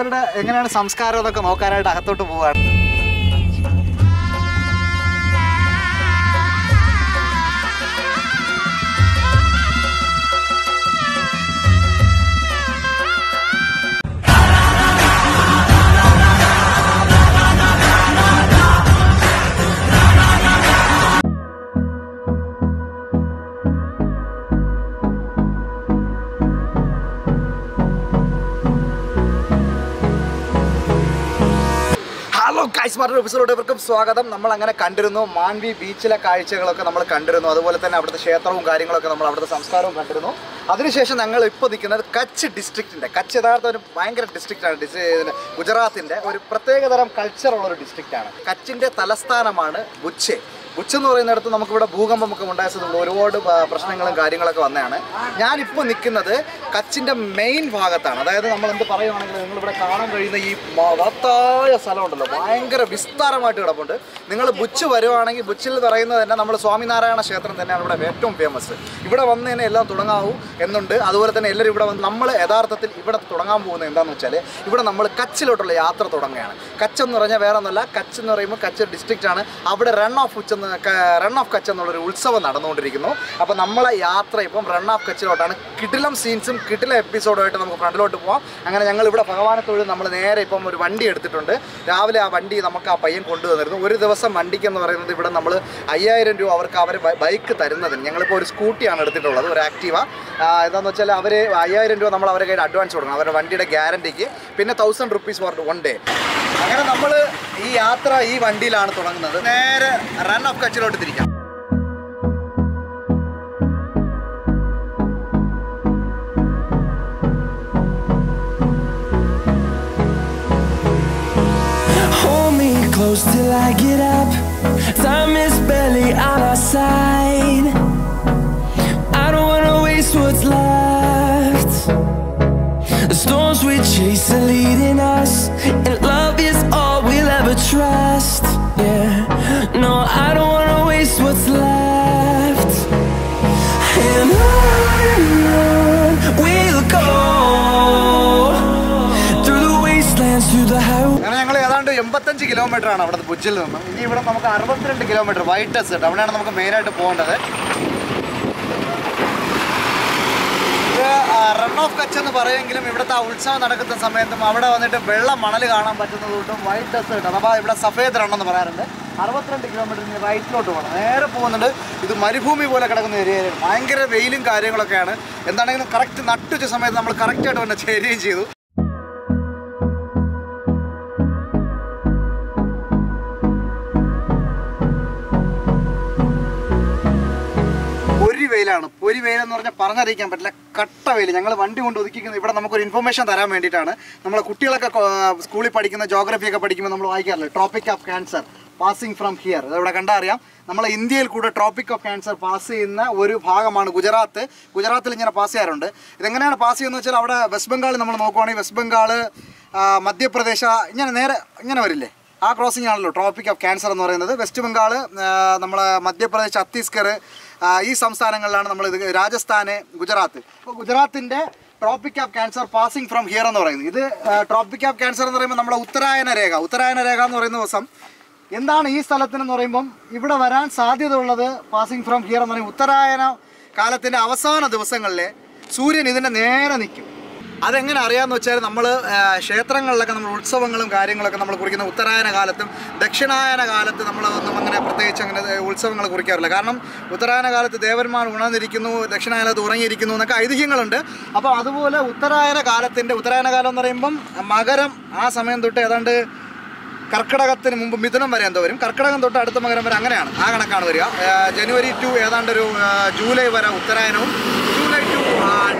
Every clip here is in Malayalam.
അവരുടെ എങ്ങനെയാണ് സംസ്കാരം അതൊക്കെ നോക്കാനായിട്ട് അകത്തോട്ട് പോവാണ്. ഹലോ ഓഫീസിലോട്ട് ഇവർക്കും സ്വാഗതം. നമ്മൾ അങ്ങനെ കണ്ടിരുന്നു മാൻവി ബീച്ചിലെ കാഴ്ചകളൊക്കെ നമ്മൾ കണ്ടിരുന്നു അതുപോലെ തന്നെ അവിടുത്തെ ക്ഷേത്രവും കാര്യങ്ങളൊക്കെ നമ്മൾ അവിടുത്തെ സംസ്കാരവും കണ്ടിരുന്നു. അതിനുശേഷം ഞങ്ങൾ ഇപ്പോൾ നിൽക്കുന്നത് കച്ച് ഡിസ്ട്രിക്റ്റിന്റെ കച്ച് യഥാർത്ഥ ഒരു ഭയങ്കര ഡിസ്ട്രിക്റ്റാണ് ഡിസ്ട്രി ഗുജറാത്തിന്റെ ഒരു പ്രത്യേകതരം കൾച്ചറുള്ള ഒരു ഡിസ്ട്രിക്റ്റാണ് കച്ചിന്റെ തലസ്ഥാനമാണ് ബുച്ചെ ബുച്ച് എന്ന് പറയുന്നിടത്ത് നമുക്കിവിടെ ഭൂകമ്പമൊക്കെ ഉണ്ടായതുകൊണ്ട് ഒരുപാട് പ്രശ്നങ്ങളും കാര്യങ്ങളൊക്കെ വന്നതാണ്. ഞാനിപ്പോൾ നിൽക്കുന്നത് കച്ചിന്റെ മെയിൻ ഭാഗത്താണ്. അതായത് നമ്മൾ എന്ത് പറയുവാണെങ്കിൽ നിങ്ങളിവിടെ കാണാൻ കഴിയുന്ന ഈ മഹത്തായ സ്ഥലമുണ്ടല്ലോ. ഭയങ്കര വിസ്താരമായിട്ട് കിടപ്പുണ്ട്. നിങ്ങൾ ബുച്ച് വരുവാണെങ്കിൽ ബുച്ചിൽ പറയുന്നത് തന്നെ നമ്മൾ സ്വാമിനാരായണ ക്ഷേത്രം തന്നെയാണ് ഇവിടെ ഏറ്റവും ഫേമസ് ഇവിടെ വന്ന് തന്നെ എല്ലാം തുടങ്ങാവൂ എന്നുണ്ട്. അതുപോലെ തന്നെ എല്ലാവരും ഇവിടെ വന്ന് നമ്മൾ യഥാർത്ഥത്തിൽ ഇവിടെ തുടങ്ങാൻ പോകുന്നത് എന്താണെന്ന് വെച്ചാൽ ഇവിടെ നമ്മൾ കച്ചിലോട്ടുള്ള യാത്ര തുടങ്ങുകയാണ്. കച്ച് എന്ന് പറഞ്ഞാൽ വേറെ ഒന്നല്ല കച്ച് എന്ന് പറയുമ്പോൾ കച്ച് ഡിസ്ട്രിക്റ്റ് ആണ്. അവിടെ റൺ ഓഫ് ഉച്ച റൺ ഓഫ് കച്ച് എന്നുള്ളൊരു ഉത്സവം നടന്നുകൊണ്ടിരിക്കുന്നു. അപ്പോൾ നമ്മളെ യാത്ര ഇപ്പം റൺ ഓഫ് കച്ചിലോട്ടാണ് കിടിലം സീൻസും കിടിലം എപ്പിസോഡുമായിട്ട് നമുക്ക് ഫ്രണ്ടിലോട്ട് പോകാം അങ്ങനെ ഞങ്ങൾ ഇവിടെ ഭഗവാനെ നമ്മൾ നേരെ ഇപ്പം ഒരു വണ്ടി എടുത്തിട്ടുണ്ട്. രാവിലെ ആ വണ്ടി നമുക്ക് ആ പയ്യൻ കൊണ്ടുവന്നിരുന്നു ഒരു ദിവസം വണ്ടിക്ക് എന്ന് പറയുന്നത് ഇവിടെ നമ്മൾ അയ്യായിരം രൂപ അവർക്ക് അവർ ബൈക്ക് തരുന്നതിന്. ഞങ്ങളിപ്പോൾ ഒരു സ്കൂട്ടിയാണ് എടുത്തിട്ടുള്ളത് ഒരു ആക്റ്റീവ എന്താണെന്ന് വെച്ചാൽ അവർ അയ്യായിരം രൂപ നമ്മൾ അവരുടെ കയ്യിൽ അഡ്വാൻസ് കൊടുക്കണം. അവരുടെ വണ്ടിയുടെ ഗ്യാരണ്ടിക്ക് പിന്നെ thousand rupees for one day അങ്ങനെ നമ്മൾ ഈ യാത്ര ഈ വണ്ടിയിലാണ് തുടങ്ങുന്നത്. നേരെ റൺ ഓഫ് കച്ചിലോട്ട് തിരിക്കാം Hold me close till I get up. Time is barely on our side. I don't wanna waste what's left. The storms we chase are leading us, kilometre ആണ് അവിടെ ഭുജിൽ നിന്നും. ഇനി ഇവിടെ നമുക്ക് അറുപത്തിരണ്ട് കിലോമീറ്റർ വൈറ്റ് ഡെസേർട്ട് അവിടെയാണ് നമുക്ക് മെയിനായിട്ട് പോകേണ്ടത്. റൺ ഓഫ് കച്ച് എന്ന് പറയുമെങ്കിലും ഇവിടുത്തെ ആ ഉത്സവം നടക്കുന്ന സമയത്തും അവിടെ വന്നിട്ട് വെള്ള മണൽ കാണാൻ പറ്റുന്നത് കൊണ്ടും വൈറ്റ് ഡെസേർട്ട് അപ്പോൾ ഇവിടെ സഫേദ് റൺ എന്ന് പറയാറുണ്ട്. അറുപത്തിരണ്ട് കിലോമീറ്റർ ഇനി റൈറ്റിലോട്ട് പോകണം. നേരെ പോകുന്നുണ്ട്. ഇത് മരുഭൂമി പോലെ കിടക്കുന്ന ഏരിയയിൽ ഭയങ്കര വെയിലും കാര്യങ്ങളൊക്കെയാണ്. എന്താണെങ്കിലും കറക്റ്റ് നട്ടുച്ച സമയത്ത് നമ്മൾ കറക്റ്റായിട്ട് തന്നെ ചേരുകയും ചെയ്തു. വെയിലാണ്. പൊരി വെയിൽ എന്ന് പറഞ്ഞാൽ പറഞ്ഞറിയിക്കാൻ പറ്റില്ല. കട്ട വെയിൽ. ഞങ്ങൾ വണ്ടി കൊണ്ട് ഒതുക്കിക്കുന്നത് ഇവിടെ നമുക്കൊരു ഇൻഫർമേഷൻ തരാൻ വേണ്ടിയിട്ടാണ്. നമ്മളെ കുട്ടികളൊക്കെ സ്കൂളിൽ പഠിക്കുന്ന ജോഗ്രഫി ഒക്കെ പഠിക്കുമ്പോൾ നമ്മൾ വായിക്കാറില്ല? Tropic of cancer passing from here ഇവിടെ കണ്ടാൽ അറിയാം? നമ്മളെ ഇന്ത്യയിൽ കൂടെ ട്രോപ്പിക് ഓഫ് ക്യാൻസർ പാസ് ചെയ്യുന്ന ഒരു ഭാഗമാണ് ഗുജറാത്ത്. ഗുജറാത്തിൽ ഇങ്ങനെ പാസ് ചെയ്യാറുണ്ട്. ഇതെങ്ങനെയാണ് പാസ് ചെയ്യുന്നത് വെച്ചാൽ അവിടെ വെസ്റ്റ് ബംഗാൾ നമ്മൾ നോക്കുവാണെങ്കിൽ വെസ്റ്റ് ബംഗാൾ മധ്യപ്രദേശ് ഇങ്ങനെ നേരെ ഇങ്ങനെ വരില്ലേ? ആ ക്രോസിംഗ് ആണല്ലോ ട്രോപ്പിക് ഓഫ് ക്യാൻസർ എന്ന് പറയുന്നത്. വെസ്റ്റ് ബംഗാൾ നമ്മളെ മധ്യപ്രദേശ് ഛത്തീസ്ഗഡ് ആ, ഈ സംസ്ഥാനങ്ങളിലാണ് നമ്മൾ ഇത് രാജസ്ഥാന് ഗുജറാത്ത് അപ്പോൾ ഗുജറാത്തിന്റെ tropic of cancer passing from here എന്ന് പറയുന്നത്. ഇത് ട്രോപ്പിക് ഓഫ് ക്യാൻസർ എന്ന് പറയുമ്പോൾ നമ്മുടെ ഉത്തരായന രേഖ. ഉത്തരായന രേഖ എന്ന് പറയുന്ന ദിവസം എന്താണ് ഈ സ്ഥലത്തിനെന്ന് പറയുമ്പം ഇവിടെ വരാൻ സാധ്യത ഉള്ളത് പാസിംഗ് ഫ്രം ഹിയർ എന്ന് പറയുമ്പോൾ ഉത്തരായന കാലത്തിന്റെ അവസാന ദിവസങ്ങളിൽ സൂര്യൻ ഇതിന്റെ നേരെ നിൽക്കും. അതെങ്ങനെ അറിയാമെന്ന് വെച്ചാൽ നമ്മൾ ക്ഷേത്രങ്ങളിലൊക്കെ നമ്മൾ ഉത്സവങ്ങളും കാര്യങ്ങളൊക്കെ നമ്മൾ കുറിക്കുന്ന ഉത്തരായന കാലത്തും ദക്ഷിണായന കാലത്ത് നമ്മൾ ഒന്നും അങ്ങനെ പ്രത്യേകിച്ച് അങ്ങനെ ഉത്സവങ്ങൾ കുറിക്കാറില്ല. കാരണം ഉത്തരായന കാലത്ത് ദേവന്മാർ ഉണർന്നിരിക്കുന്നു ദക്ഷിണായനത്ത് ഉറങ്ങിയിരിക്കുന്നു എന്നൊക്കെ ഐതിഹ്യങ്ങളുണ്ട്. അപ്പോൾ അതുപോലെ ഉത്തരായന കാലത്തിന്റെ ഉത്തരായന കാലം എന്ന് പറയുമ്പം മകരം ആ സമയം തൊട്ട് ഏതാണ്ട് കർക്കിടകത്തിന് മുമ്പ് മിഥുനം വരെ എന്തോ വരും. കർക്കിടകം തൊട്ട് അടുത്ത മകരം വരെ അങ്ങനെയാണ്. ആ കണക്കാണ് വരിക. ജനുവരി ടു ഏതാണ്ട് ഒരു ജൂലൈ വരെ ഉത്തരായനവും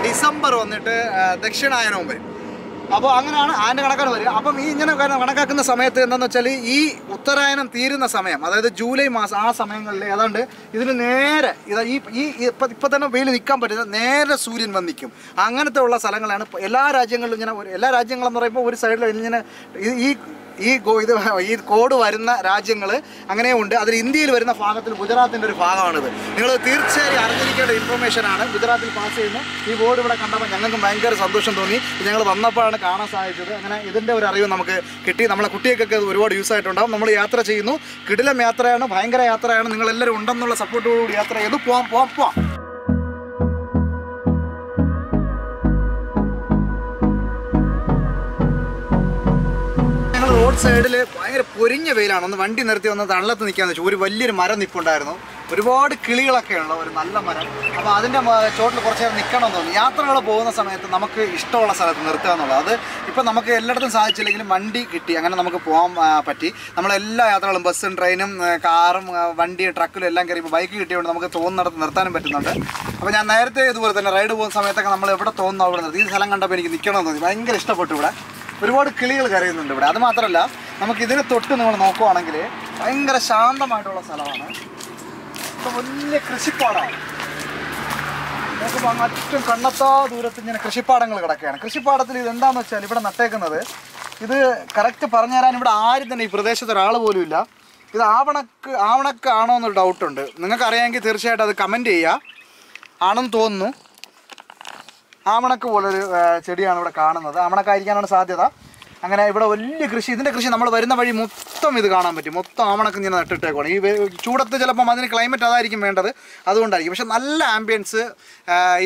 ഡിസംബർ വന്നിട്ട് ദക്ഷിണായനവും വരും. അപ്പോൾ അങ്ങനെയാണ് അതിന്റെ കണക്കാണ് വരിക. അപ്പം ഈ ഇങ്ങനെ കണ- കണക്കാക്കുന്ന സമയത്ത് എന്താണെന്ന് വെച്ചാൽ ഈ ഉത്തരായനം തീരുന്ന സമയം അതായത് ജൂലൈ മാസം ആ സമയങ്ങളിൽ ഏതാണ്ട് ഇതിന് നേരെ ഇത് ഈ ഈ ഇപ്പം ഇപ്പം തന്നെ വെയിൽ നിൽക്കാൻ പറ്റില്ല നേരെ സൂര്യൻ വന്നിക്കും അങ്ങനത്തെ ഉള്ള സ്ഥലങ്ങളാണ് എല്ലാ രാജ്യങ്ങളിലും ഇങ്ങനെ എല്ലാ രാജ്യങ്ങളെന്ന് പറയുമ്പോൾ ഒരു സൈഡിൽ ഇങ്ങനെ ഈ- ഈ ഇത് ഈ കോഡ് വരുന്ന രാജ്യങ്ങൾ അങ്ങനെയുണ്ട് അതിൽ ഇന്ത്യയിൽ വരുന്ന ഭാഗത്തിൽ ഗുജറാത്തിന്റെ ഒരു ഭാഗമാണിത്. നിങ്ങൾ തീർച്ചയായും അറിഞ്ഞിരിക്കേണ്ട ഇൻഫർമേഷൻ ആണ്. ഗുജറാത്തിൽ പാസ് ചെയ്യുന്നു. ഈ ബോർഡ് ഇവിടെ കണ്ടപ്പോൾ ഞങ്ങൾക്ക് ഭയങ്കര സന്തോഷം തോന്നി. ഞങ്ങൾ വന്നപ്പോഴാണ് കാണാൻ സാധിച്ചത്. അങ്ങനെ ഇതിന്റെ ഒരു അറിവ് നമുക്ക് കിട്ടി. നമ്മളെ കുട്ടികൾക്കൊക്കെ ഇത് ഒരുപാട് യൂസ് ആയിട്ടുണ്ടാവും. നമ്മൾ യാത്ര ചെയ്യുന്നു. കിടിലം യാത്രയാണ്. ഭയങ്കര യാത്രയാണ്. നിങ്ങളെല്ലാവരും ഉണ്ടെന്നുള്ള സപ്പോർട്ടോടുകൂടി യാത്ര ചെയ്തു. പോവാം പോവാം പോവാം. റോഡ് സൈഡിൽ ഭയങ്കര പൊരിഞ്ഞ വെയിലാണ്. ഒന്ന് വണ്ടി നിർത്തി ഒന്ന് തള്ളത്ത് നിൽക്കാന്ന് വെച്ചു. ഒരു വലിയൊരു മരം നിൽപ്പുണ്ടായിരുന്നു ഒരുപാട് കിളികളൊക്കെ ഉള്ള ഒരു നല്ല മരം. അപ്പോൾ അതിന്റെ ചോട്ടിൽ കുറച്ച് നേരം നിൽക്കണം എന്ന് തോന്നി യാത്രകൾ പോകുന്ന സമയത്ത് നമുക്ക് ഇഷ്ടമുള്ള സ്ഥലത്ത് നിർത്തുക എന്നുള്ളത്. അത് ഇപ്പം നമുക്ക് എല്ലായിടത്തും സാധിച്ചില്ലെങ്കിലും വണ്ടി കിട്ടി. അങ്ങനെ നമുക്ക് പോകാൻ പറ്റി. നമ്മളെല്ലാ യാത്രകളും ബസ്സും ട്രെയിനും കാറും വണ്ടി ട്രക്കിലും എല്ലാം കയറി ബൈക്ക് കിട്ടിയതുകൊണ്ട് നമുക്ക് തോന്നുന്നിടത്ത് നിർത്താനും പറ്റുന്നുണ്ട്. അപ്പോൾ ഞാൻ നേരത്തെ ഇതുപോലെ തന്നെ റൈഡ് പോകുന്ന സമയത്തൊക്കെ നമ്മൾ എവിടെ തോന്നുന്നു അവിടെ നിർത്തി. ഈ സ്ഥലം കണ്ടപ്പോൾ എനിക്ക് നിൽക്കണമെന്ന് തോന്നി. ഭയങ്കര ഇഷ്ടപ്പെട്ടു ഇവിടെ. ഒരുപാട് കിളികൾ കരയുന്നുണ്ട് ഇവിടെ. അത് മാത്രമല്ല നമുക്ക് ഇതിനെ തൊട്ട് നിങ്ങൾ നോക്കുവാണെങ്കിൽ ഭയങ്കര ശാന്തമായിട്ടുള്ള സ്ഥലമാണ്. വലിയ കൃഷിപ്പാടാണ്. നോക്കുമ്പോൾ അറ്റം കണ്ണത്താ ദൂരത്ത് ഇങ്ങനെ കൃഷിപ്പാടങ്ങൾ കിടക്കുകയാണ്. കൃഷിപ്പാടത്തിൽ ഇത് എന്താണെന്ന് വെച്ചാൽ ഇവിടെ നട്ടേക്കുന്നത് ഇത് കറക്റ്റ് പറഞ്ഞു തരാൻ ഇവിടെ ആരും തന്നെ ഈ പ്രദേശത്ത് ഒരാൾ പോലും ഇല്ല. ഇത് ആവണക്ക് ആവണക്ക് ആണോ എന്നൊരു ഡൗട്ടുണ്ട് നിങ്ങൾക്ക് അറിയാമെങ്കിൽ തീർച്ചയായിട്ടും അത് കമന്റ് ചെയ്യുക. ആണെന്ന് തോന്നുന്നു. ആമണക്ക് പോലൊരു ചെടിയാണ് ഇവിടെ കാണുന്നത്. ആമണക്കായിരിക്കാനാണ് സാധ്യത. അങ്ങനെ ഇവിടെ വലിയ കൃഷി ഇതിന്റെ കൃഷി നമ്മൾ വരുന്ന വഴി മൊത്തം ഇത് കാണാൻ പറ്റും. മൊത്തം ആമണക്ക് ഇങ്ങനെ നട്ടിട്ടേക്കാണ് ഈ ചൂടത്ത് ചിലപ്പം അതിന് ക്ലൈമറ്റ് അതായിരിക്കും വേണ്ടത്. അതുകൊണ്ടായിരിക്കും. പക്ഷെ നല്ല ആംബിയൻസ്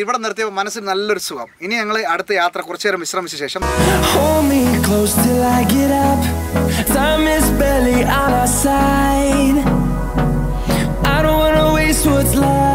ഇവിടെ നിർത്തിയപ്പോൾ മനസ്സിന് നല്ലൊരു സുഖം. ഇനി ഞങ്ങൾ അടുത്ത യാത്ര കുറച്ചു നേരം വിശ്രമിച്ച ശേഷം what's.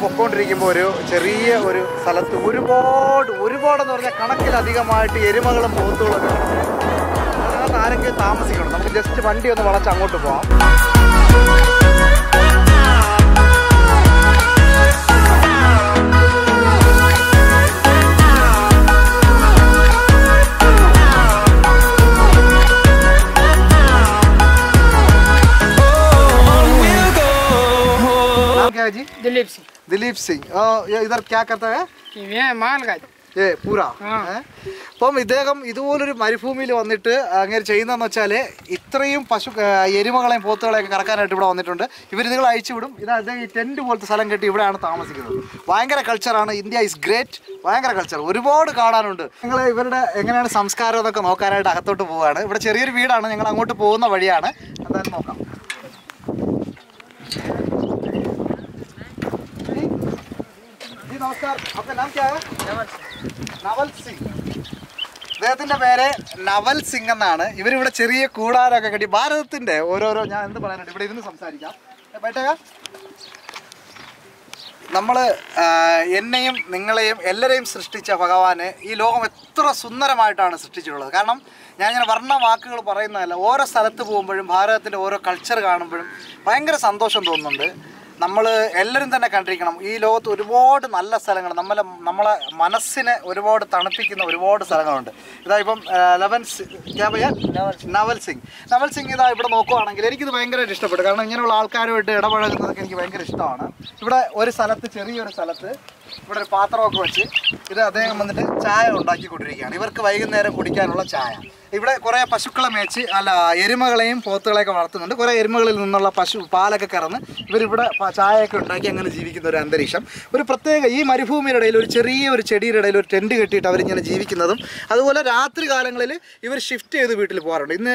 പൊക്കോണ്ടിരിക്കുമ്പോൾ ഒരു ചെറിയ ഒരു സ്ഥലത്ത് ഒരുപാട് ഒരുപാടെന്ന് പറഞ്ഞാൽ കണക്കിലധികമായിട്ട് എരുമകളും പോത്തുകളും. അതിനകത്ത് ആരെങ്കിലും താമസിക്കണം നമുക്ക് ജസ്റ്റ് വണ്ടി ഒന്ന് വളച്ച് അങ്ങോട്ട് പോവാം है जी दिलीप सिंह दिलीप सिंह और ये इधर क्या करता है ये माल का ഏ പൂര ആ. ഏ? അപ്പം ഇദ്ദേഹം ഇതുപോലൊരു മരുഭൂമിയിൽ വന്നിട്ട് അങ്ങനെ ചെയ്യുന്നതെന്ന് വെച്ചാൽ ഇത്രയും പശു ആ, എരുമകളെയും പോത്തുകളെയൊക്കെ കറക്കാനായിട്ട് ഇവിടെ വന്നിട്ടുണ്ട് ഇവർ ഇതുങ്ങൾ അയച്ചു വിടും ഇത് അദ്ദേഹം ഈ ടെൻറ്റ് പോലത്തെ സ്ഥലം കെട്ടി ഇവിടെയാണ് താമസിക്കുന്നത് ഭയങ്കര കൾച്ചറാണ് ഇന്ത്യ ഇസ് ഗ്രേറ്റ് ഭയങ്കര കൾച്ചർ ഒരുപാട് കാണാനുണ്ട് നിങ്ങൾ ഇവരുടെ എങ്ങനെയാണ് സംസ്കാരം എന്നൊക്കെ നോക്കാനായിട്ട് അകത്തോട്ട് പോവുകയാണ് ഇവിടെ ചെറിയൊരു വീടാണ് ഞങ്ങൾ അങ്ങോട്ട് പോകുന്ന വഴിയാണ് എന്തായാലും നോക്കാം नमस्कार आपका नाम क्या है നവൽ സിംഗ് അദ്ദേഹത്തിന്റെ പേര് നവൽ സിംഗ് എന്നാണ് ഇവരിവിടെ ചെറിയ കൂടാരമൊക്കെ കെട്ടി ഭാരതത്തിന്റെ ഓരോരോ ഞാൻ എന്ത് പറയാനുണ്ട് ഇവിടെ ഇരുന്ന് സംസാരിക്കാം ഏ, ബൈഠേക നമ്മൾ എന്നെയും നിങ്ങളെയും എല്ലാവരെയും സൃഷ്ടിച്ച ഭഗവാന് ഈ ലോകം എത്ര സുന്ദരമായിട്ടാണ് സൃഷ്ടിച്ചിട്ടുള്ളത് കാരണം ഞാനിങ്ങനെ വർണ്ണ വാക്കുകൾ പറയുന്നതല്ല ഓരോ സ്ഥലത്ത് പോകുമ്പോഴും ഭാരതത്തിൻ്റെ ഓരോ കൾച്ചർ കാണുമ്പോഴും ഭയങ്കര സന്തോഷം തോന്നുന്നുണ്ട് നമ്മൾ എല്ലാവരും തന്നെ കണ്ടിരിക്കണം. ഈ ലോകത്ത് ഒരുപാട് നല്ല സ്ഥലങ്ങൾ നമ്മളെ നമ്മളെ മനസ്സിനെ ഒരുപാട് തണുപ്പിക്കുന്ന ഒരുപാട് സ്ഥലങ്ങളുണ്ട്. ഇതാ ഇപ്പം ലവൻ നവൽ സിംഗ്. നവൽ സിംഗ്. ഇതാ ഇവിടെ നോക്കുവാണെങ്കിൽ എനിക്കിത് ഭയങ്കരമായിട്ട് ഇഷ്ടപ്പെട്ടു. കാരണം ഇങ്ങനെയുള്ള ആൾക്കാരുമായിട്ട് ഇടപഴകുന്നതൊക്കെ എനിക്ക് ഭയങ്കര ഇഷ്ടമാണ്. ഇവിടെ ഒരു സ്ഥലത്ത് ചെറിയൊരു സ്ഥലത്ത് ഇവിടെ ഒരു പാത്രമൊക്കെ വെച്ച് ഇത് അദ്ദേഹം വന്നിട്ട് ചായ ഉണ്ടാക്കി കൊണ്ടിരിക്കുകയാണ് ഇവർക്ക് വൈകുന്നേരം കുടിക്കാനുള്ള ചായ. ഇവിടെ കുറേ പശുക്കളെ മേച്ച് അല്ല എരുമകളെയും പോത്തുകളെയൊക്കെ വളർത്തുന്നുണ്ട്. കുറേ എരുമകളിൽ നിന്നുള്ള പശു പാലൊക്കെ കറന്ന് ഇവരിവിടെ ചായയൊക്കെ ഉണ്ടാക്കി അങ്ങനെ ജീവിക്കുന്ന ഒരു അന്തരീക്ഷം. ഒരു പ്രത്യേക ഈ മരുഭൂമിയുടെ ഇടയിൽ ഒരു ചെറിയ ഒരു ചെടിയുടെ ഇടയിൽ ഒരു ടെന്റ് കെട്ടിയിട്ട് അവരിങ്ങനെ ജീവിക്കുന്നതും അതുപോലെ രാത്രി കാലങ്ങളിൽ ഇവർ ഷിഫ്റ്റ് ചെയ്ത് വീട്ടിൽ പോകാറുണ്ട്. ഇന്ന്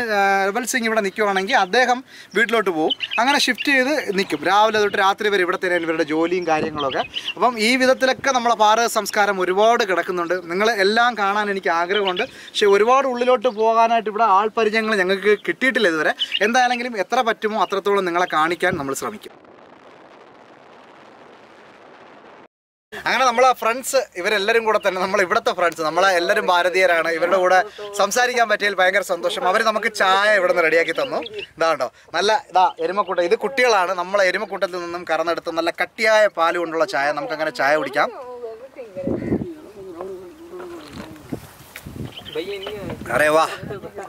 റവൽ സിംഗ് ഇവിടെ നിൽക്കുവാണെങ്കിൽ അദ്ദേഹം വീട്ടിലോട്ട് പോകും അങ്ങനെ ഷിഫ്റ്റ് ചെയ്ത് നിൽക്കും. രാവിലെ തൊട്ട് രാത്രി വരെ ഇവിടെ തന്നെയാണ് ഇവരുടെ ജോലിയും കാര്യങ്ങളൊക്കെ. അപ്പം ഈ വിധത്തിലൊക്കെ നമ്മളെ ഭാരത സംസ്കാരം ഒരുപാട് കിടക്കുന്നുണ്ട്. നിങ്ങൾ എല്ലാം കാണാൻ എനിക്ക് ആഗ്രഹമുണ്ട്. പക്ഷേ ഒരുപാട് ഉള്ളിലോട്ട് പോകാനായിട്ട് ഇവിടെ ആൾപരിചയങ്ങൾ ഞങ്ങൾക്ക് കിട്ടിയിട്ടില്ല ഇതുവരെ. എന്തായാലെങ്കിലും എത്ര പറ്റുമോ അത്രത്തോളം നിങ്ങളെ കാണിക്കാൻ നമ്മൾ ശ്രമിക്കും. അങ്ങനെ നമ്മളെ ഫ്രണ്ട്സ് ഇവരെല്ലാരും കൂടെ തന്നെ നമ്മൾ ഇവിടുത്തെ ഫ്രണ്ട്സ് നമ്മളെ എല്ലാവരും ഭാരതീയരാണ്. ഇവരുടെ കൂടെ സംസാരിക്കാൻ പറ്റിയതിൽ ഭയങ്കര സന്തോഷം. അവർ നമുക്ക് ചായ ഇവിടെ നിന്ന് റെഡിയാക്കി തന്നു. ഇതാണ്ടോ നല്ല ഇതാ എരുമക്കൂട്ടം. ഇത് കുട്ടികളാണ്. നമ്മളെ എരുമക്കൂട്ടത്തിൽ നിന്നും കറന്നെടുത്ത് നല്ല കട്ടിയായ പാൽ കൊണ്ടുള്ള ചായ. നമുക്ക് അങ്ങനെ ചായ കുടിക്കാം. അറേ വാ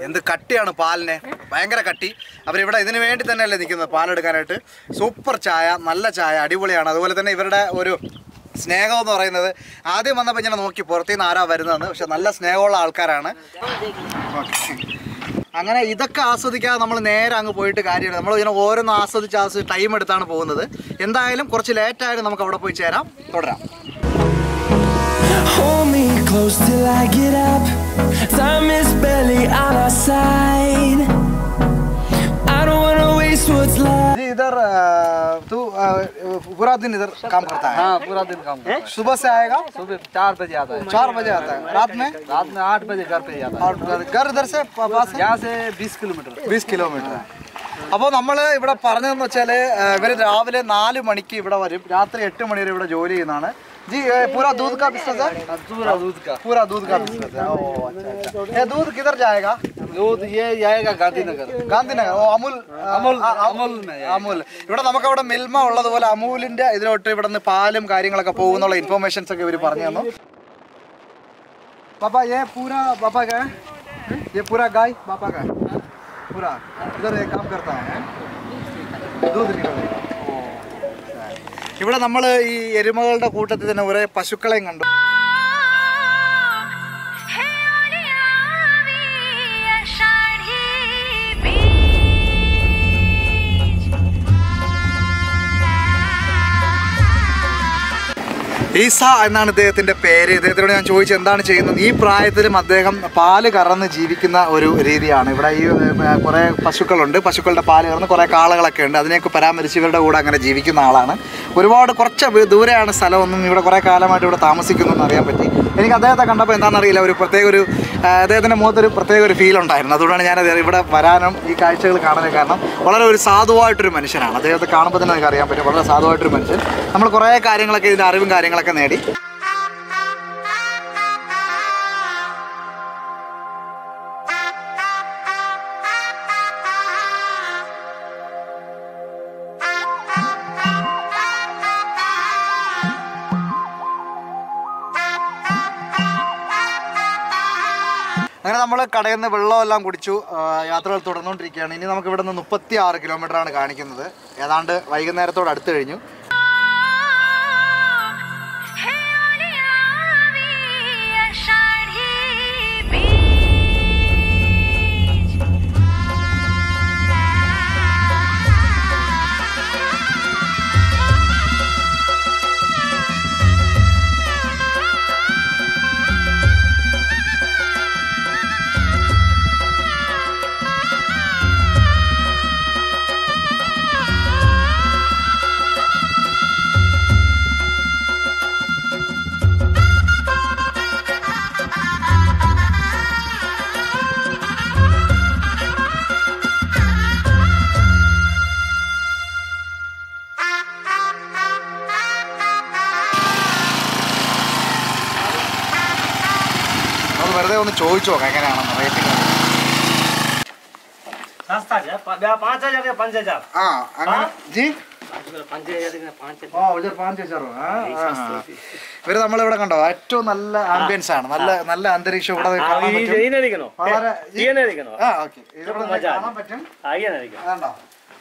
എന്ത് കട്ടിയാണ് പാലിനെ? ഭയങ്കര കട്ടി. അവരിവിടെ ഇതിനു വേണ്ടി തന്നെയല്ലേ നിൽക്കുന്നത് പാലെടുക്കാനായിട്ട്. സൂപ്പർ ചായ നല്ല ചായ അടിപൊളിയാണ്. അതുപോലെ തന്നെ ഇവരുടെ ഒരു സ്നേഹം എന്ന് പറയുന്നത് ആദ്യം വന്നപ്പോൾ ഇങ്ങനെ നോക്കി പുറത്തുനിന്ന് ആരാ വരുന്നതെന്ന്. പക്ഷെ നല്ല സ്നേഹമുള്ള ആൾക്കാരാണ്. അങ്ങനെ ഇതൊക്കെ ആസ്വദിക്കാതെ നമ്മൾ നേരെ അങ്ങ് പോയിട്ട് കാര്യമില്ല. നമ്മൾ ഇങ്ങനെ ഓരോന്ന് ആസ്വദിച്ച് ആസ്വദിച്ച് ടൈം എടുത്താണ് പോകുന്നത്. എന്തായാലും കുറച്ച് ലേറ്റ് ആയിട്ട് നമുക്ക് അവിടെ പോയി ചേരാം. തുടരാം. close till I get up. Time is barely on our side. I don't wanna waste what's left. जी इधर अ, तू अ, पूरा दिन इधर काम करता है हाँ पूरा दिन काम करता है सुबह से आएगा सुबह चार बजे आता है चार बजे आता है रात में रात में आठ बजे घर पे जाता और घर इधर से प- पास है यहाँ से बीस किलोमीटर ബീസ് കിലോമീറ്റർ അപ്പോൾ നമ്മൾ ഇവിടെ പറഞ്ഞതെന്ന് വെച്ചാൽ ഇവർ രാവിലെ നാല് മണിക്ക് ഇവിടെ വരും രാത്രി എട്ട് മണി വരെ ഇവിടെ ജോലി ചെയ്യുന്നതാണ് जी ए, पूरा दूध का बिजनेस है पूरा दूध का पूरा दूध का बिजनेस है ओ अच्छा अच्छा ये दूध किधर जाएगा दूध ये जाएगा गांधीनगर ഗാന്ധിനഗർ ഓ അമുൽ അമുൽ ആ, ആ, അമുൽ में जाएगा। അമുൽ ഇവിടെ നമുക്ക് അവിടെ മിൽമ ഉള്ളതുപോലെ അമൂലിന്റെ ഇതിലോട്ട് ഇവിടെ നിന്ന് പാലും കാര്യങ്ങളൊക്കെ പോകുന്നുള്ള ഇൻഫോർമേഷൻസ് ഒക്കെ ഇവർ പറഞ്ഞു തന്നു पापा ये पूरा पापा का है ये पूरा गाय पापा का है पूरा इधर ये काम करता है दूध निकलेगा ओ, अच्छा। ഇവിടെ നമ്മൾ ഈ എരുമകളുടെ കൂട്ടത്തിൽ തന്നെ ഒരേ പശുക്കളെയും കണ്ടു. ഈസ എന്നാണ് ഇദ്ദേഹത്തിന്റെ പേര്. ഇദ്ദേഹത്തിനോട് ഞാൻ ചോദിച്ചു എന്താണ് ചെയ്യുന്നത്? ഈ പ്രായത്തിലും അദ്ദേഹം പാൽ കറന്ന് ജീവിക്കുന്ന ഒരു രീതിയാണ്. ഇവിടെ ഈ കുറേ പശുക്കളുണ്ട്. പശുക്കളുടെ പാൽ കറന്ന് കുറേ കാളകളൊക്കെ ഉണ്ട്. അതിനെയൊക്കെ പരാമരിച്ച് ഇവരുടെ കൂടെ അങ്ങനെ ജീവിക്കുന്ന ആളാണ്. ഒരുപാട് കുറച്ച് ദൂരെയാണ് സ്ഥലമൊന്നും ഇവിടെ കുറേ കാലമായിട്ട് ഇവിടെ താമസിക്കുന്നു എന്ന് അറിയാൻ പറ്റി. എനിക്ക് അദ്ദേഹത്തെ കണ്ടപ്പോൾ എന്താണെന്നറിയില്ല ഒരു പ്രത്യേക ഒരു അദ്ദേഹത്തിന്റെ മുഖത്തൊരു പ്രത്യേക ഒരു ഫീൽ ഉണ്ടായിരുന്നു. അതുകൊണ്ടാണ് ഞാനത് ഇവിടെ വരാനും ഈ കാഴ്ചകൾ കാണാനും കാരണം വളരെ ഒരു സാധുവായിട്ടൊരു മനുഷ്യനാണ്. അദ്ദേഹത്തെ കാണുമ്പോൾ തന്നെ നമുക്ക് അറിയാൻ പറ്റും വളരെ സാധുവായിട്ടൊരു മനുഷ്യൻ. നമ്മൾ കുറേ കാര്യങ്ങളൊക്കെ ഇതിന്റെ അറിവും കാര്യങ്ങളൊക്കെ നേടി. നമ്മൾ കടയിൽ നിന്ന് വെള്ളമെല്ലാം കുടിച്ചു യാത്രകൾ തുടർന്നുകൊണ്ടിരിക്കുകയാണ്. ഇനി നമുക്ക് ഇവിടെ നിന്ന് മുപ്പത്തി ആറ് കിലോമീറ്റർ ആണ് കാണിക്കുന്നത്. ഏതാണ്ട് വൈകുന്നേരത്തോട് അടുത്ത് കഴിഞ്ഞു. ഇവർ നമ്മളിവിടെ കണ്ടോ ഏറ്റവും നല്ല ആംബിയൻസ് ആണ് നല്ല നല്ല അന്തരീക്ഷം ഇവിടെ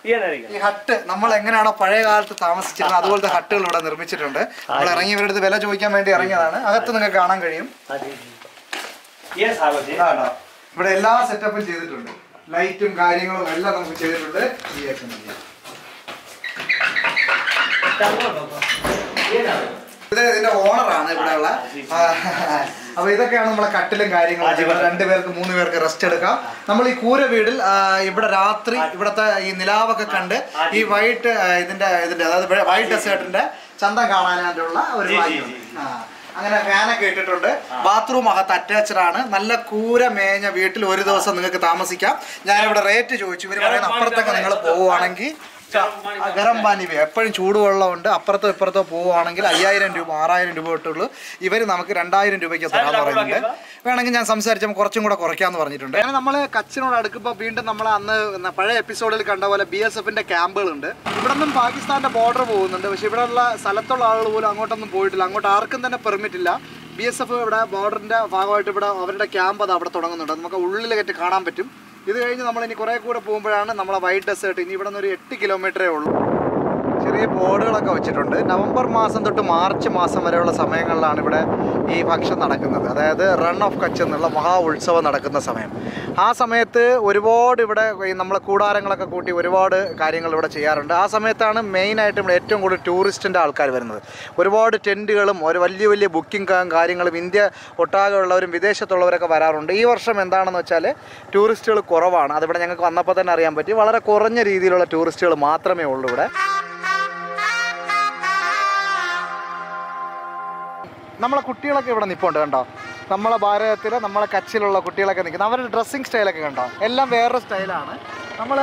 ഈ ഹട്ട് നമ്മൾ എങ്ങനെയാണോ പഴയ കാലത്ത് താമസിച്ചിരുന്നത് അതുപോലത്തെ ഹട്ടുകൾ ഇവിടെ നിർമ്മിച്ചിട്ടുണ്ട് നമ്മൾ ഇറങ്ങി ഇവരുടെ വില ചോദിക്കാൻ വേണ്ടി ഇറങ്ങിയതാണ് അകത്ത് നിങ്ങൾക്ക് കാണാൻ കഴിയും ഇവിടെ എല്ലാ സെറ്റപ്പും ചെയ്തിട്ടുണ്ട് ലൈറ്റും കാര്യങ്ങളും എല്ലാം നമുക്ക് ചെയ്തിട്ടുണ്ട്. ഈ ഏറ്റവും എം ഇത് ഇതിന്റെ ഓണറാണ് ഇവിടെയുള്ള. ഉള്ള അപ്പൊ ഇതൊക്കെയാണ് നമ്മളെ കട്ടിലും കാര്യങ്ങളും. ഇവിടെ രണ്ടുപേർക്ക് മൂന്ന് പേർക്ക് റെസ്റ്റ് എടുക്കാം. നമ്മൾ ഈ കൂര വീടിൽ ഇവിടെ രാത്രി ഇവിടത്തെ ഈ നിലാവൊക്കെ കണ്ട് ഈ വൈറ്റ് ഇതിന്റെ ഇതിന്റെ അതായത് വൈറ്റ് ഡെസേർട്ടിന്റെ ചന്തം കാണാനായിട്ടുള്ള ഒരു ജി, ജി, ഭാഗ്യം ആ, അങ്ങനെ ഫാനൊക്കെ ഇട്ടിട്ടുണ്ട്. ബാത്റൂം അകത്ത് അറ്റാച്ച്ഡ് ആണ്. നല്ല കൂര മേഞ്ഞ വീട്ടിൽ ഒരു ദിവസം നിങ്ങൾക്ക് താമസിക്കാം. ഞാൻ ഇവിടെ റേറ്റ് ചോദിച്ചു. ഇവർ പറയുന്ന അപ്പുറത്തൊക്കെ നിങ്ങൾ പോവുകയാണെങ്കിൽ ഗരം പാനി വേ. എപ്പോഴും ചൂടുവെള്ളമുണ്ട്. അപ്പുറത്തോ ഇപ്പുറത്തോ പോവുകയാണെങ്കിൽ അയ്യായിരം രൂപ ആറായിരം രൂപ തൊട്ടുള്ളൂ ഇവർ നമുക്ക് രണ്ടായിരം രൂപയ്ക്ക് തരാൻ പറയുന്നുണ്ട്. വേണമെങ്കിൽ ഞാൻ സംസാരിച്ചപ്പോൾ കുറച്ചും കൂടെ കുറയ്ക്കാന്ന് പറഞ്ഞിട്ടുണ്ട്. അങ്ങനെ നമ്മൾ കച്ചിനോട് അടുക്കുമ്പോൾ വീണ്ടും നമ്മൾ അന്ന് പഴയ എപ്പിസോഡിൽ കണ്ട പോലെ ബി എസ് എഫിന്റെ ക്യാമ്പുകളുണ്ട്. ഇവിടെ നിന്നും പാകിസ്ഥാന്റെ ബോർഡർ പോകുന്നുണ്ട്. പക്ഷെ ഇവിടെ ഉള്ള സ്ഥലത്തുള്ള ആളുകൾ പോലും അങ്ങോട്ടൊന്നും പോയിട്ടില്ല. അങ്ങോട്ട് ആർക്കും തന്നെ പെർമിറ്റ് ഇല്ല. ബി എസ് എഫ് ഇവിടെ ബോർഡറിന്റെ ഭാഗമായിട്ട് ഇവിടെ അവരുടെ ക്യാമ്പ് അത് അവിടെ തുടങ്ങുന്നുണ്ട്. നമുക്ക് ഉള്ളിൽ കയറ്റി കാണാൻ പറ്റും. ഇത് കഴിഞ്ഞ് നമ്മൾ ഇനി കുറേ കൂടെ പോകുമ്പോഴാണ് നമ്മളെ വൈറ്റ് ഡെസേർട്ട്. ഇനി ഇവിടെ നിന്ന് ഒരു എട്ട് കിലോമീറ്ററേ ഉള്ളൂ. ചെറിയ ബോർഡുകളൊക്കെ വെച്ചിട്ടുണ്ട്. നവംബർ മാസം തൊട്ട് മാർച്ച് മാസം വരെയുള്ള സമയങ്ങളിലാണ് ഇവിടെ ഈ ഫംഗ്ഷൻ നടക്കുന്നത്. അതായത് റൺ ഓഫ് കച്ച് എന്നുള്ള മഹാ ഉത്സവം നടക്കുന്ന സമയം. ആ സമയത്ത് ഒരുപാട് ഇവിടെ നമ്മളെ കൂടാരങ്ങളൊക്കെ കൂട്ടി ഒരുപാട് കാര്യങ്ങൾ ഇവിടെ ചെയ്യാറുണ്ട്. ആ സമയത്താണ് മെയിനായിട്ട് ഇവിടെ ഏറ്റവും കൂടുതൽ ടൂറിസ്റ്റിന്റെ ആൾക്കാർ വരുന്നത്. ഒരുപാട് ടെന്റുകളും ഒരു വലിയ വലിയ ബുക്കിംഗ് കാര്യങ്ങളും ഇന്ത്യ ഒട്ടാകെയുള്ളവരും വിദേശത്തുള്ളവരൊക്കെ വരാറുണ്ട്. ഈ വർഷം എന്താണെന്ന് വെച്ചാൽ ടൂറിസ്റ്റുകൾ കുറവാണ്. അതിവിടെ ഞങ്ങൾക്ക് വന്നപ്പോൾ തന്നെ അറിയാൻ പറ്റി. വളരെ കുറഞ്ഞ രീതിയിലുള്ള ടൂറിസ്റ്റുകൾ മാത്രമേ ഉള്ളൂ ഇവിടെ. നമ്മളെ കുട്ടികളൊക്കെ ഇവിടെ നിൽപ്പുണ്ട് കണ്ടോ? നമ്മളെ ഭാരതത്തിൽ നമ്മളെ കച്ചിലുള്ള കുട്ടികളൊക്കെ നിൽക്കുന്നത് അവരുടെ ഡ്രസ്സിങ് സ്റ്റൈലൊക്കെ കണ്ടോ? എല്ലാം വേറെ സ്റ്റൈലാണ് നമ്മൾ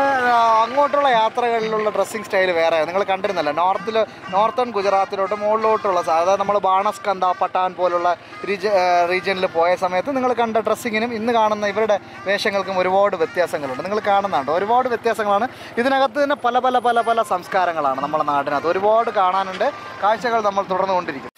അങ്ങോട്ടുള്ള യാത്രകളിലുള്ള ഡ്രസ്സിങ് സ്റ്റൈൽ വേറെ. നിങ്ങൾ കണ്ടിരുന്നല്ലോ നോർത്തിൽ നോർത്തേൺ ഗുജറാത്തിലോട്ട് മുകളിലോട്ടുള്ള അതായത് നമ്മൾ ബാണസ്കന്ത പട്ടാൻ പോലുള്ള റീജ റീജിയനിൽ പോയ സമയത്ത് നിങ്ങൾ കണ്ട ഡ്രസ്സിങ്ങിനും ഇന്ന് കാണുന്ന ഇവരുടെ വേഷങ്ങൾക്കും ഒരുപാട് വ്യത്യാസങ്ങളുണ്ട്. നിങ്ങൾ കാണുന്നുണ്ട്? ഒരുപാട് വ്യത്യാസങ്ങളാണ്. ഇതിനകത്ത് തന്നെ പല പല പല പല സംസ്കാരങ്ങളാണ് നമ്മുടെ നാടിനകത്ത്. ഒരുപാട് കാണാനുണ്ട്. കാഴ്ചകൾ നമ്മൾ തുടർന്നുകൊണ്ടിരിക്കും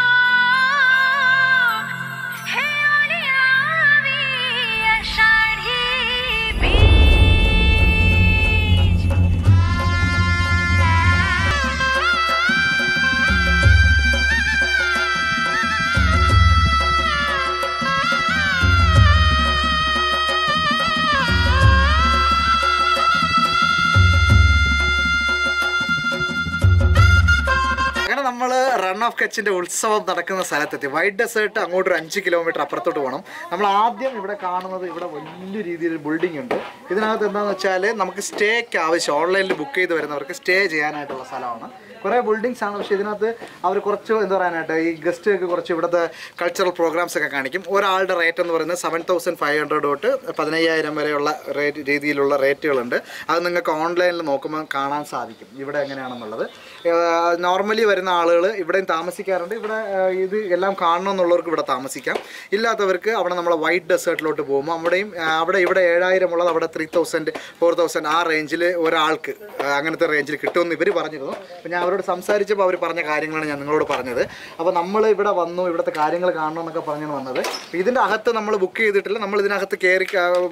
കച്ചിന്റെ ഉത്സവം നടക്കുന്ന സ്ഥലത്തെത്തി. വൈറ്റ് ഡെസേർട്ട് അങ്ങോട്ട് ഒരു അഞ്ച് കിലോമീറ്റർ അപ്പുറത്തോട്ട് പോകണം നമ്മൾ ആദ്യം ഇവിടെ കാണുന്നത് ഇവിടെ വലിയ രീതിയിൽ ബിൽഡിംഗ് ഉണ്ട്. ഇതിനകത്ത് എന്താണെന്ന് വെച്ചാൽ നമുക്ക് സ്റ്റേക്ക് ആവശ്യം ഓൺലൈനിൽ ബുക്ക് ചെയ്ത് വരുന്നവർക്ക് സ്റ്റേ ചെയ്യാനായിട്ടുള്ള സ്ഥലമാണ്. കുറേ ബിൽഡിങ്സ് ആണ് പക്ഷേ ഇതിനകത്ത് അവർ കുറച്ച് എന്താ പറയാനായിട്ട് ഈ ഗസ്റ്റൊക്കെ കുറച്ച് ഇവിടുത്തെ കൾച്ചറൽ പ്രോഗ്രാംസ് ഒക്കെ കാണിക്കും. ഒരാളുടെ റേറ്റ് എന്ന് പറയുന്നത് സെവൻ തൗസൻഡ് ഫൈവ് ഹൺഡ്രഡ് തൊട്ട് പതിനയ്യായിരം വരെയുള്ള റേറ്റ് രീതിയിലുള്ള റേറ്റുകളുണ്ട് അത് നിങ്ങൾക്ക് ഓൺലൈനിൽ നോക്കുമ്പോൾ കാണാൻ സാധിക്കും. ഇവിടെ എങ്ങനെയാണെന്നുള്ളത്. നോർമലി വരുന്ന ആളുകൾ ഇവിടെയും താമസിക്കാറുണ്ട്. ഇവിടെ ഇത് എല്ലാം കാണണമെന്നുള്ളവർക്ക് ഇവിടെ താമസിക്കാം. ഇല്ലാത്തവർക്ക് അവിടെ നമ്മൾ വൈറ്റ് ഡെസേർട്ടിലോട്ട് പോകുമ്പോൾ അവിടെയും അവിടെ ഇവിടെ ഏഴായിരം ഉള്ളത് അവിടെ ത്രീ തൗസൻഡ് ഫോർ തൗസൻഡ് ആ റേഞ്ചിൽ ഒരാൾക്ക് അങ്ങനത്തെ റേഞ്ചിൽ കിട്ടുമെന്ന് ഇവർ പറഞ്ഞിരുന്നു. അപ്പോൾ ഞാൻ അവരോട് സംസാരിച്ചപ്പോൾ അവർ പറഞ്ഞ കാര്യങ്ങളാണ് ഞാൻ നിങ്ങളോട് പറഞ്ഞത്. അപ്പോൾ നമ്മൾ ഇവിടെ വന്നു ഇവിടുത്തെ കാര്യങ്ങൾ കാണണമെന്നൊക്കെ പറഞ്ഞാണ് വന്നത്. ഇതിന്റെ അകത്ത് നമ്മൾ ബുക്ക് ചെയ്തിട്ടില്ല. നമ്മൾ ഇതിനകത്ത് കയറി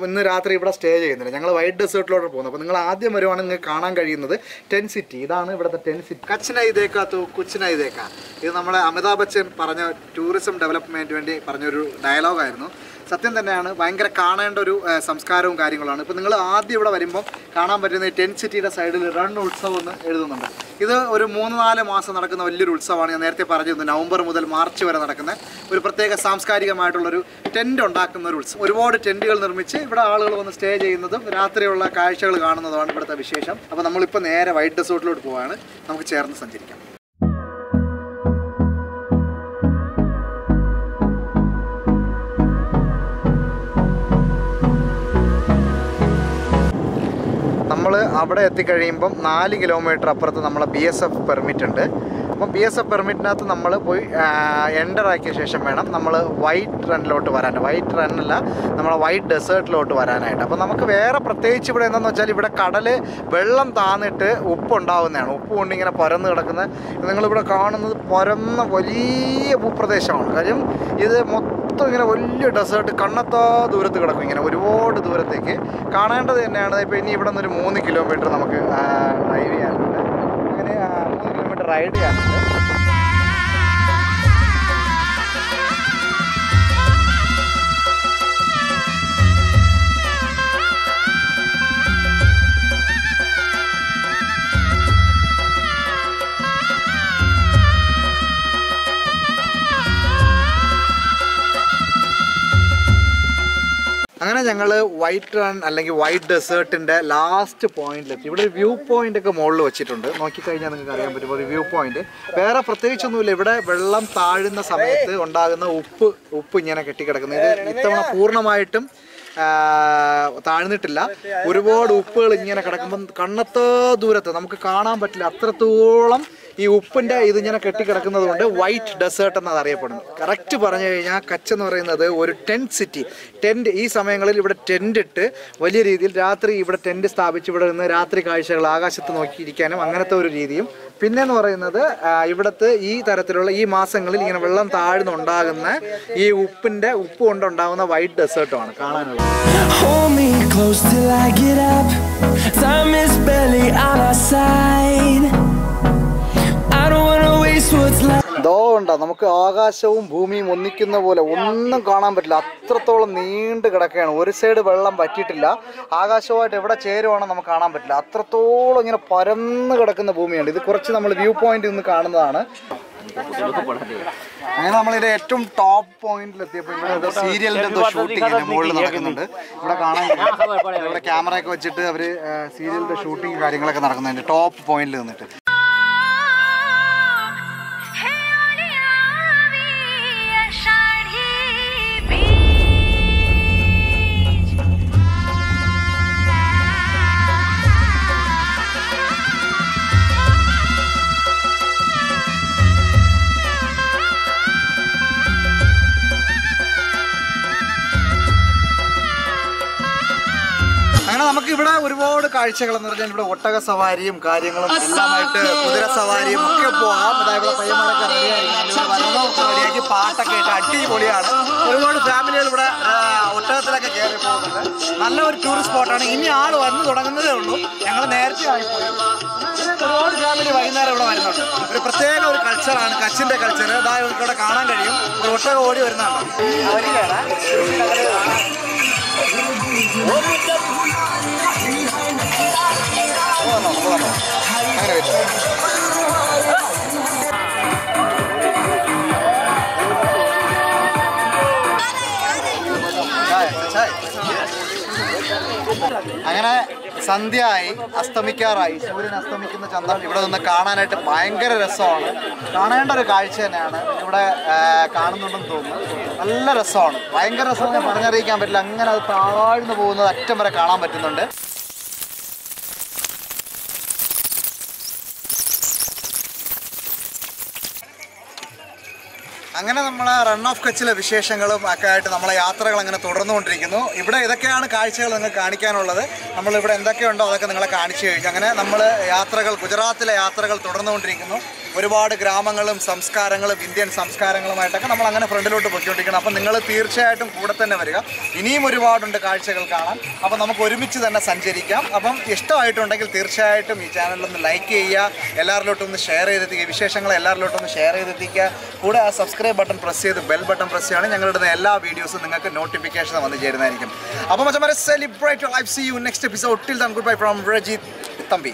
ഇന്ന് രാത്രി ഇവിടെ സ്റ്റേ ചെയ്യുന്നില്ല. ഞങ്ങൾ വൈറ്റ് ഡെസേർട്ടിലോട്ട് പോകുന്നു. അപ്പോൾ നിങ്ങൾ ആദ്യം വരുവാണെങ്കിൽ നിങ്ങൾക്ക് കാണാൻ കഴിയുന്നത് ടെൻ സിറ്റി. ഇതാണ് ഇവിടുത്തെ ടെൻ സിറ്റി. കച്ചിനായി ദേക്കാ തൂ കുച്ചിനായി ദേക്കാ ഇത് നമ്മുടെ അമിതാഭ് ബച്ചൻ പറഞ്ഞ ടൂറിസം ഡെവലപ്മെന്റ് വേണ്ടി പറഞ്ഞൊരു ഡയലോഗായിരുന്നു സത്യം തന്നെയാണ് ഭയങ്കര കാണേണ്ട ഒരു സംസ്കാരവും കാര്യങ്ങളാണ്. ഇപ്പോൾ നിങ്ങൾ ആദ്യം ഇവിടെ വരുമ്പോൾ കാണാൻ പറ്റുന്ന ടെൻ സിറ്റിയുടെ സൈഡിൽ റൺ ഉത്സവം എന്ന് എഴുതുന്നുണ്ട്. ഇത് ഒരു മൂന്ന് നാല് മാസം നടക്കുന്ന വലിയൊരു ഉത്സവമാണ്. ഞാൻ നേരത്തെ പറഞ്ഞിരുന്നു നവംബർ മുതൽ മാർച്ച് വരെ നടക്കുന്ന ഒരു പ്രത്യേക സാംസ്കാരികമായിട്ടുള്ളൊരു ടെന്റ് ഉണ്ടാക്കുന്ന ഒരു ഉത്സവം. ഒരുപാട് ടെന്റുകൾ നിർമ്മിച്ച് ഇവിടെ ആളുകൾ വന്ന് സ്റ്റേ ചെയ്യുന്നതും രാത്രിയുള്ള കാഴ്ചകൾ കാണുന്നതുമാണ് ഇവിടുത്തെ വിശേഷം. അപ്പോൾ നമ്മളിപ്പോൾ നേരെ വൈറ്റ് ഡെസോർട്ടിലോട്ട് പോവുകയാണ് നമുക്ക് ചേർന്ന് സഞ്ചരിക്കാം. നമ്മൾ അവിടെ എത്തിക്കഴിയുമ്പം നാല് കിലോമീറ്റർ അപ്പുറത്ത് നമ്മളെ ബി എസ് എഫ് പെർമിറ്റ് ഉണ്ട്. അപ്പം ബി എസ് എഫ് പെർമിറ്റിനകത്ത് നമ്മൾ പോയി എന്റർ ആക്കിയ ശേഷം വേണം നമ്മൾ വൈറ്റ് റണ്ണിലോട്ട് വരാൻ വൈറ്റ് റണ്ണല്ല നമ്മളെ വൈറ്റ് ഡെസേർട്ടിലോട്ട് വരാനായിട്ട്. അപ്പോൾ നമുക്ക് വേറെ പ്രത്യേകിച്ച് ഇവിടെ എന്താണെന്ന് വെച്ചാൽ ഇവിടെ കടൽ വെള്ളം താന്നിട്ട് ഉപ്പ് ഉണ്ടാവുന്നതാണ് ഉപ്പ് കൊണ്ട് ഇങ്ങനെ പരന്ന് കിടക്കുന്ന നിങ്ങളിവിടെ കാണുന്നത് പരന്ന വലിയ ഭൂപ്രദേശമാണ്. കാര്യം ഇത് മൊത്തം ഇങ്ങനെ വലിയ ഡെസേർട്ട് കണ്ണത്താ ദൂരത്ത് കിടക്കും ഇങ്ങനെ ഒരുപാട് ദൂരത്തേക്ക്. കാണേണ്ടത് തന്നെയാണ്. ഇപ്പോൾ ഇനി ഇവിടെ നിന്നൊരു മൂന്ന് കിലോമീറ്റർ നമുക്ക് ഡ്രൈവ് ചെയ്യാനുണ്ട്. അങ്ങനെ മൂന്ന് കിലോമീറ്റർ റൈഡ് ചെയ്യാനുണ്ട്. അങ്ങനെ ഞങ്ങൾ വൈറ്റ് റൺ അല്ലെങ്കിൽ വൈറ്റ് ഡെസേർട്ടിന്റെ ലാസ്റ്റ് പോയിന്റിലെത്തി ഇവിടെ ഒരു വ്യൂ പോയിന്റ് ഒക്കെ മുകളിൽ വെച്ചിട്ടുണ്ട്. നോക്കിക്കഴിഞ്ഞാൽ നിങ്ങൾക്ക് അറിയാൻ പറ്റും ഒരു വ്യൂ പോയിന്റ് വേറെ പ്രത്യേകിച്ചൊന്നുമില്ല. ഇവിടെ വെള്ളം താഴുന്ന സമയത്ത് ഉണ്ടാകുന്ന ഉപ്പ് ഉപ്പ് ഇങ്ങനെ കെട്ടിക്കിടക്കുന്നത് ഇത് ഇത്തവണ പൂർണമായിട്ടും താഴ്ന്നിട്ടില്ല. ഒരുപാട് ഉപ്പുകൾ ഇങ്ങനെ കിടക്കുമ്പം കണ്ണത്തോ ദൂരത്ത് നമുക്ക് കാണാൻ പറ്റില്ല. അത്രത്തോളം ഈ ഉപ്പിന്റെ ഇത് ഇങ്ങനെ കെട്ടിക്കിടക്കുന്നത് കൊണ്ട് വൈറ്റ് ഡെസേർട്ട് എന്നാണ് അറിയപ്പെടുന്നു കറക്റ്റ് പറഞ്ഞു കഴിഞ്ഞാൽ കച്ച് എന്ന് പറയുന്നത് ഒരു ടെന്റ് സിറ്റി ടെന്റ് ഈ സമയങ്ങളിൽ ഇവിടെ ടെന്റ് ഇട്ട് വലിയ രീതിയിൽ രാത്രി ഇവിടെ ടെന്റ് സ്ഥാപിച്ച് ഇവിടെ നിന്ന് രാത്രി കാഴ്ചകൾ ആകാശത്ത് നോക്കിയിരിക്കാനും അങ്ങനത്തെ ഒരു രീതിയും പിന്നെ എന്ന് പറയുന്നത് ഇവിടുത്തെ ഈ തരത്തിലുള്ള ഈ മാസങ്ങളിൽ ഇങ്ങനെ വെള്ളം താഴ്ന്നുണ്ടാകുന്ന ഈ ഉപ്പിന്റെ ഉപ്പ് കൊണ്ടുണ്ടാകുന്ന വൈറ്റ് ഡെസേർട്ടുമാണ് കാണാനുള്ളത്. Time is barely on our side. ദോ ഉണ്ടോ നമുക്ക് ആകാശവും ഭൂമിയും ഒന്നിക്കുന്ന പോലെ ഒന്നും കാണാൻ പറ്റില്ല. അത്രത്തോളം നീണ്ട് കിടക്കുകയാണ്. ഒരു സൈഡ് വെള്ളം പറ്റിയിട്ടില്ല ആകാശവുമായിട്ട് എവിടെ ചേരുവാണോ നമുക്ക് കാണാൻ പറ്റില്ല. അത്രത്തോളം ഇങ്ങനെ പരന്ന് കിടക്കുന്ന ഭൂമിയാണ്. ഇത് കുറച്ച് നമ്മൾ വ്യൂ പോയിന്റ് നിന്ന് കാണുന്നതാണ്. അങ്ങനെ നമ്മളിത് ഏറ്റവും ടോപ്പ് പോയിന്റിൽ എത്തിയപ്പോൾ ഇവിടെ സീരിയലിന്റെ എന്തോ ഷൂട്ടിംഗ് മുകളിൽ നടക്കുന്നുണ്ട്. ഇവിടെ കാണാൻ. ഇവിടെ ക്യാമറ ഒക്കെ വെച്ചിട്ട് അവർ സീരിയലിന്റെ ഷൂട്ടിംഗ് കാര്യങ്ങളൊക്കെ നടക്കുന്നുണ്ട്. ടോപ്പ് പോയിന്റിൽ നിന്നിട്ട്. കാഴ്ചകൾ എന്ന് പറഞ്ഞാൽ ഇവിടെ ഒട്ടക സവാരിയും കാര്യങ്ങളും എല്ലാമായിട്ട് കുതിര സവാരിയും ഒക്കെ പോകാം. അതായത് പയ്യന്മാരൊക്കെ റെഡിയായിരിക്കും റെഡിയാക്കി പാട്ടൊക്കെ ഇട്ട് അടിപൊളിയാണ്. ഒരുപാട് ഫാമിലികൾ ഇവിടെ ഒട്ടകത്തിലൊക്കെ കയറി പോകുന്നുണ്ട്. നല്ല ഒരു ടൂറിസ്റ്റ് സ്പോട്ടാണ്. ഇനി ആൾ വന്നു തുടങ്ങുന്നതേ ഉള്ളൂ. ഞങ്ങൾ നേരത്തെ ആയിപ്പോയി. ഒരുപാട് ഫാമിലി വൈകുന്നേരം ഇവിടെ വരുന്നുണ്ട്. ഒരു പ്രത്യേക ഒരു കൾച്ചറാണ്. കച്ചിന്റെ കൾച്ചർ അതായത് ഇവിടെ കാണാൻ കഴിയും. ഒരു ഒട്ടകം ഓടി വരുന്നതാണ് അങ്ങനെ സന്ധ്യയായി അസ്തമിക്കാറായി സൂര്യൻ അസ്തമിക്കുന്ന ചന്ദ്രൻ ഇവിടെ നിന്ന് കാണാനായിട്ട് ഭയങ്കര രസമാണ്. കാണേണ്ട ഒരു കാഴ്ച തന്നെയാണ് ഇവിടെ കാണുന്നുണ്ടെന്ന് തോന്നുന്നു. നല്ല രസമാണ്. ഭയങ്കര രസം പറഞ്ഞറിയിക്കാൻ പറ്റില്ല. അങ്ങനെ അത് താഴ്ന്നു പോകുന്നത് അറ്റം വരെ കാണാൻ പറ്റുന്നുണ്ട്. അങ്ങനെ നമ്മളെ റൺ ഓഫ് കച്ചിലെ വിശേഷങ്ങളും ഒക്കെ ആയിട്ട് നമ്മളെ യാത്രകൾ അങ്ങനെ തുടർന്നുകൊണ്ടിരിക്കുന്നു. ഇവിടെ ഇതൊക്കെയാണ് കാഴ്ചകൾ നിങ്ങൾക്ക് കാണിക്കാനുള്ളത്? നമ്മളിവിടെ എന്തൊക്കെയുണ്ടോ അതൊക്കെ നിങ്ങളെ കാണിച്ചു കഴിഞ്ഞു. അങ്ങനെ നമ്മൾ യാത്രകൾ ഗുജറാത്തിലെ യാത്രകൾ തുടർന്നുകൊണ്ടിരിക്കുന്നു. ഒരുപാട് ഗ്രാമങ്ങളും സംസ്കാരങ്ങളും ഇന്ത്യൻ സംസ്കാരങ്ങളുമായിട്ടൊക്കെ നമ്മൾ അങ്ങനെ ഫ്രണ്ടിലോട്ട് പൊയ്ക്കൊണ്ടിരിക്കണം അപ്പം നിങ്ങൾ തീർച്ചയായിട്ടും കൂടെ തന്നെ വരിക. ഇനിയും ഒരുപാടുണ്ട് കാഴ്ചകൾ കാണാൻ. അപ്പം നമുക്ക് ഒരുമിച്ച് തന്നെ സഞ്ചരിക്കാം. അപ്പം ഇഷ്ടമായിട്ടുണ്ടെങ്കിൽ തീർച്ചയായിട്ടും ഈ ചാനലൊന്ന് ലൈക്ക് ചെയ്യുക. എല്ലാവരിലോട്ടും ഒന്ന് ഷെയർ ചെയ്തെത്തിക്കുക. വിശേഷങ്ങൾ എല്ലാവരിലോട്ടും ഒന്ന് ഷെയർ ചെയ്തെത്തിക്കുക. കൂടെ ആ സബ്സ്ക്രൈബ് ബട്ടൺ പ്രസ് ചെയ്ത് ബെൽ ബട്ടൺ പ്രസ് ചെയ്യുകയാണെങ്കിൽ ഞങ്ങളുടെ എല്ലാ വീഡിയോസും നിങ്ങൾക്ക് നോട്ടിഫിക്കേഷൻ വന്ന് ചേരുന്നതായിരിക്കും. അപ്പോൾ മച്ചമാരെ celebrate life see you next episode till good bye from Rajith Thampi